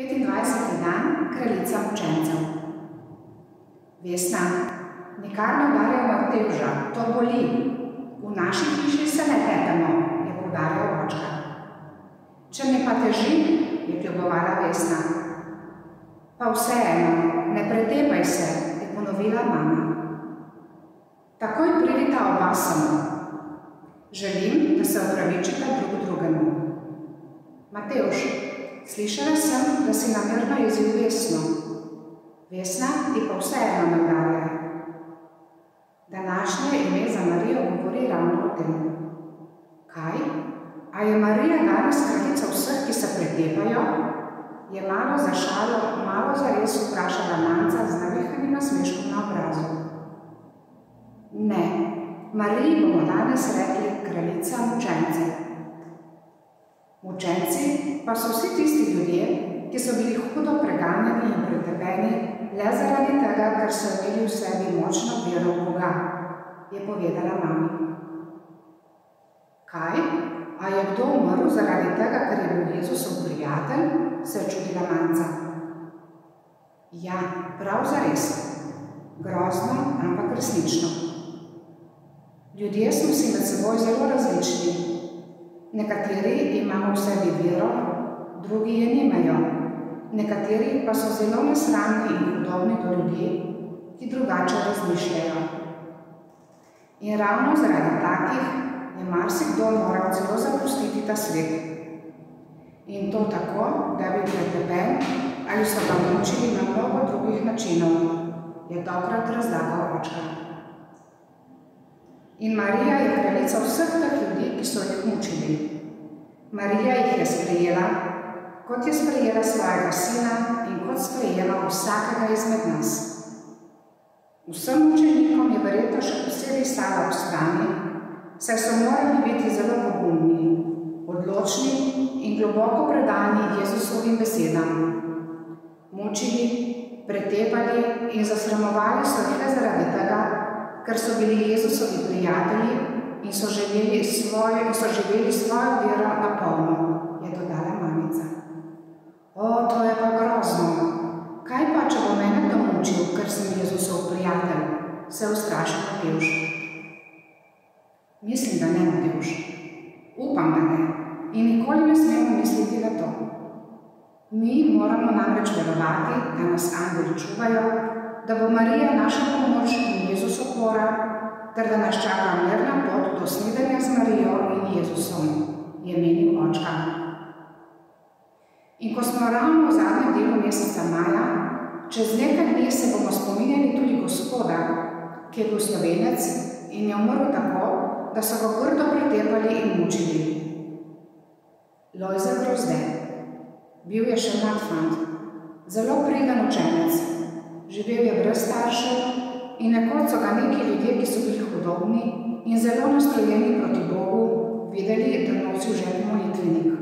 25. dan kraljica učencev. Vesna, nikar ne udarjaj Matevža, to boli. V naši hiši se ne tepemo, je poudarjal očka. Če mi pa teži, je kljubovala Vesna. Pa vseeno, ne pretepaj se, je ponovila mama. Takoj pridita oba samo. Želim, da se opravičita drug drugemu. Matevž, slišala sem, da si namerno jezil Vesno. Vesna ti pa vseeno nadarja. Današnje ime za Marijo govori ravno o tem. Kaj? A je Marija danes kraljica vseh, ki se pretepajo? Je malo za šalo, malo za res vprašala Nanca z navihanim nasmeškom na obrazu. Ne, Mariji bomo danes rekli pa so vsi tisti ljudje, ki so bili hudo preganjani in pretepeni le zaradi tega, ker so imeli v sebi močno vero v Boga, je povedala mami. Kaj? A je kdo umrl zaradi tega, ker je bil Jezusov prijatelj? se je čudila manca. Ja, prav zares. Grozno, ampak resnično. Ljudje smo si med seboj zelo različni. Nekateri imamo v sebi vero, drugi je nimajo. Nekateri pa so zelo nesramni in hudobni do ljudi, ki drugače razmišljajo. In ravno zaradi takih je marsikdo moral celo zapustiti ta svet. In to tako, da bi pretepen ali so ga mučili na mnogo drugih načinov, je tokrat razlagal očka. In Marija je kraljica vseh teh ljudi, ki so jih mučili. Marija jih je sprejela, kot je sprejela svojega sina in kot sprejela vsakega izmed nas. Vsem učenikom je verjetno še posebej stala v strani, saj so morali biti zelo pogumni, odločni in globoko predani Jezusovim besedam. Mučili, pretepali in zasramovali so jih le zaradi tega, ker so bili Jezusovi prijatelji in so živeli svojo, so živeli svojo vero na polno. O, to je pa grozno. Kaj pa, če bo mene to mučil, ker sem Jezusov prijatelj, se je ustrašil Matevž. Mislim, da ne, Matevž. Upam, da ne. In nikoli ne smemo misliti na to. Mi moramo namreč verovati, da nas angeli čuvajo, da bo Marija naša pomoč in Jezus opora, ter da nas čaka mirna pot do snidenja z Marijo in Jezusom, je menil očka. In ko smo ravno v zadnjem delu meseca maja, čez nekaj dni se bomo spominjali tudi gospoda, ki je bil slovenec in je umrl tako, da so ga grdo pretepali in mučili. Lojza Grozde. Bil je še mlad fant, zelo priden učenec, živel je brez staršev in nekoč so ga neki ljudje, ki so bili hudobni in zelo nastrojeni proti Bogu, videli, da nosi v žep molitvenik.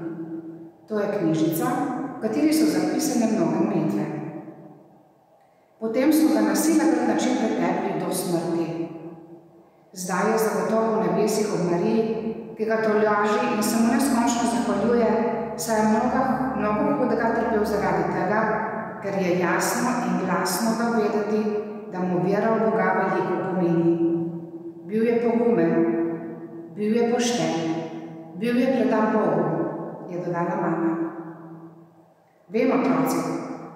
To je knjižica, v kateri so zapisane mnoge molitve. Potem so ga na silagrd način pretepli do smrti. Zdaj je zagotovo v nebesih ob Mariji, ki ga tolaži in se mu neskončno zahvaljuje, saj je mnogo, mnogo hudega trpel zaradi tega, ker je jasno in glasno dal vedeti, da mu vera v Boga veliko pomeni. Bil je pogumen, bil je pošten, bil je predan Bogu, je dodala mama. Vemo, otroci,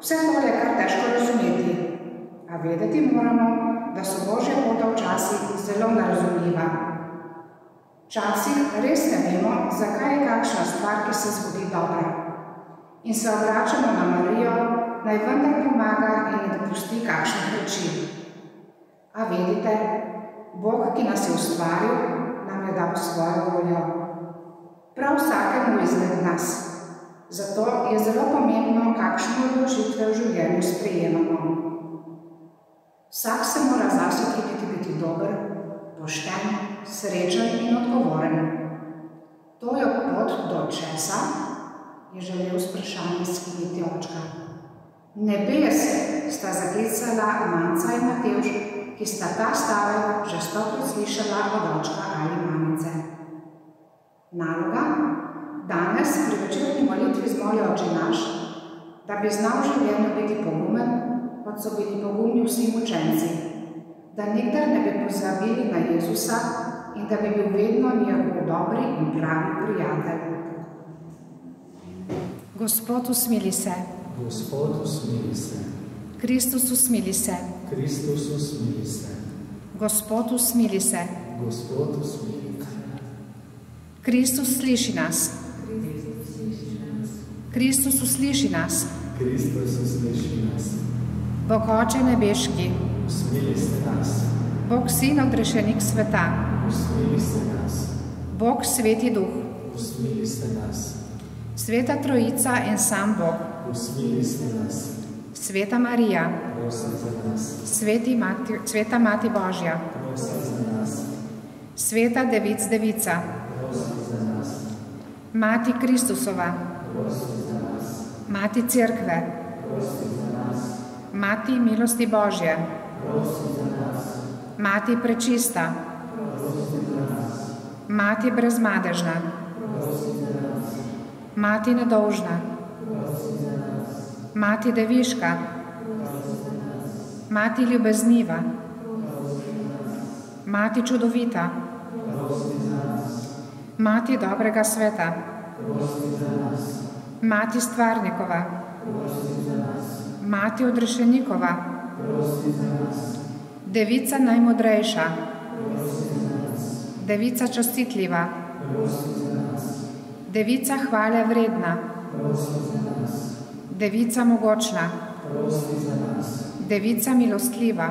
vse tole je kar težko razumeti, a vedeti moramo, da so Božja pota včasih zelo nerazumljiva. Včasih res ne vemo, zakaj je kakšna stvar, ki se zgodi dobra. In se obračamo na Marijo, naj vendar pomaga in ne dopusti kakšnih reči. A vedite, Bog, ki nas je ustvaril, nam je dal svojo voljo. Prav vsakemu izmed nas. Zato je zelo pomembno, kakšne odločitve v življenju sprejemamo. Vsak se mora zase truditi biti dober, pošten, srečen in odgovoren. To je pot do česa, je želel s vprašanjem skleniti očka. Nebes sta zaklicala manca in Matevž, ki sta ta stavek že stokrat slišala od očka ali mamice. Naloga danes pri večerni molitvi zmolijo oče naš, da bi znal v življenju biti pogumen, kot so bili pogumni vsi učenci, da nikdar ne bi pozabili na Jezusa in da bi bil vedno njegov dobri in pravi prijatelj. Gospod usmili se. Gospod usmili se. Kristus usmili se. Kristus usmili se. Gospod usmili se. Gospod usmili se. Kristus sliši nas. Kristus usliši nas. Kristus usliši nas. Bog Oče nebeški, Usmili se nas. Bog Sin odrešenik sveta, Usmili se nas. Bog Sveti Duh, Usmili se nas. Sveta Trojica in sam Bog, Usmili se nas. Sveta Marija, Prosi za nas. Sveti Mati, Sveta Mati Božja, Prosi za nas. Sveta Devic Devica, Prosi za nas. Mati Kristusova. Mati Cerkve. Mati milosti Božje. Mati prečista. Mati brezmadežna. Mati nedolžna. Mati deviška. Mati ljubezniva. Mati čudovita. Mati dobrega sveta, Prosi za nas. Mati stvarnikova. Mati odrešenikova. Devica najmodrejša. Devica častitljiva. Devica hvale vredna. Devica mogočna. Devica milostljiva.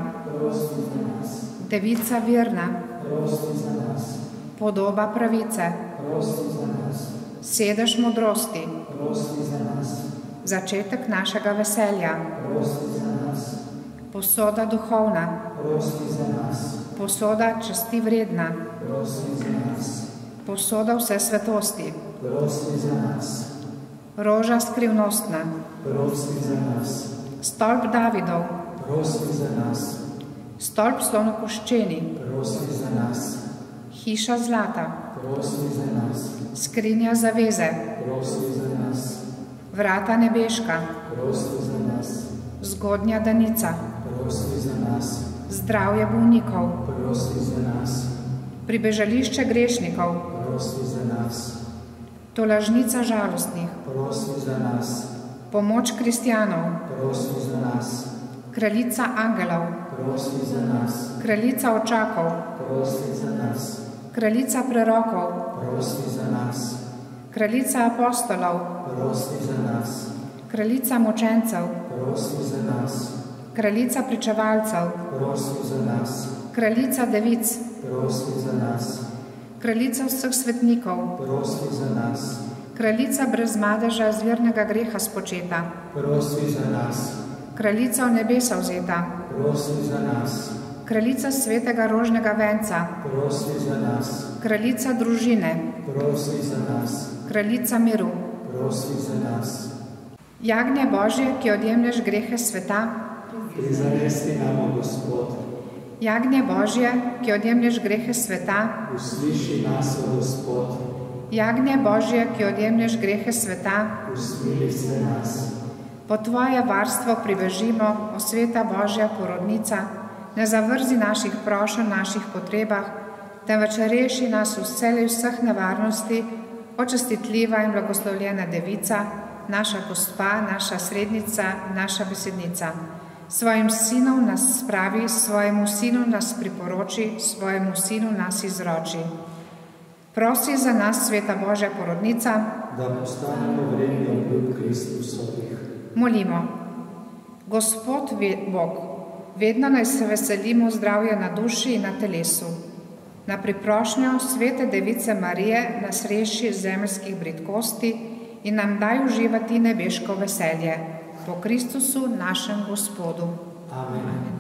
Devica virna, podoba pravice, Prosi za nas. Sedež modrosti, Prosi za nas. začetek našega veselja, Prosi za nas. posoda duhovna, Prosi za nas. posoda časti vredna, Prosi za nas. posoda vse svetosti, Prosi za nas. roža skrivnostna, Prosi za nas. stolp Davidov, Prosi za nas. stolp slonokoščeni, Prosi za nas. hiša zlata, Prosi za nas. skrinja zaveze, Prosi za nas. vrata nebeška, Prosi za nas. zgodnja danica, Prosi za nas. zdravje bolnikov, Prosi za nas. pribežališče grešnikov, Prosi za nas. tolažnica žalostnih, Prosi za nas. pomoč kristjanov, Prosi za nas. kraljica angelov, Prosi za nas. kraljica očakov, Prosi za nas. Kraljica prerokov, Prosi za nas. kraljica apostolov, Prosi za nas. kraljica močencev, Prosi za nas. kraljica pričevalcev, Prosi za nas. kraljica devic, Prosi za nas. kraljica vseh svetnikov, Prosi za nas. kraljica brez madeža zvernega greha spočeta, Prosi za nas. kraljica v nebesa vzeta, Prosi za nas. Kraljica svetega rožnega venca, Prosi za nas. kraljica družine, Prosi za nas. kraljica miru. Prosi za nas. Jagnje Božje, ki odjemlješ grehe sveta, Prizanesti nam, Gospod. jagnje Božje, ki odjemlješ grehe sveta, Usliši nas, Gospod. jagnje Božje, ki odjemlješ grehe sveta, Usmili se nas. po Tvoje varstvo pribežimo, o sveta Božja porodnica, ne zavrzi naših prošenj, naših potrebah, temveč reši nas vselej vseh nevarnosti, očastitljiva in blagoslovljena devica, naša gospa, naša srednica, naša besednica. Svojim sinom nas spravi, svojemu sinu nas priporoči, svojemu sinu nas izroči. Prosi za nas, sveta Božja porodnica, Da postanemo vredni obljub Kristusovih. molimo. Gospod Bog, vedno naj se veselimo zdravja na duši in na telesu. Na priprošnjo svete Device Marije nas reši zemeljskih britkosti in nam daj uživati nebeško veselje. Po Kristusu, našem Gospodu. Amen.